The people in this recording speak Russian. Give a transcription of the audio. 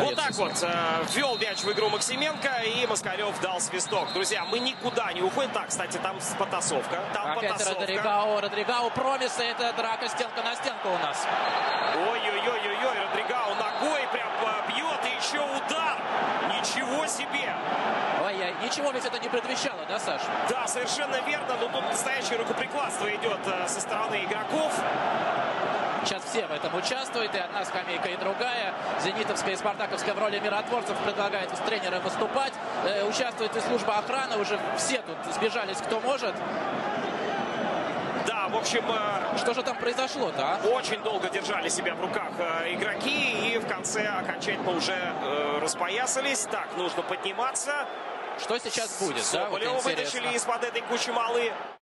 Вот так вот э, ввел мяч в игру Максименко, и Москалев дал свисток. Друзья, мы никуда не уходим. Так, кстати, там потасовка. Там Опять потасовка. Родригау, Родригау промис, и это драка стенка на стенку у нас. Ой-ой-ой-ой, Родригау ногой прям э, бьет, и еще удар. Ничего себе! Ой, ничего ведь это не предвещало, да, Саш? Да, совершенно верно, но тут настоящее рукоприкладство идет э, со стороны игроков. Сейчас все в этом участвуют, и одна скамейка, и другая. Зенитовская и Спартаковская в роли миротворцев предлагает с тренером выступать. Э, участвует и служба охраны, уже все тут сбежались, кто может. Да, в общем, э, Что же там произошло-то, а? очень долго держали себя в руках э, игроки, и в конце окончательно уже э, распоясались. Так, нужно подниматься. Что сейчас будет, да? Вот Соболева вытащили из-под этой кучи малы.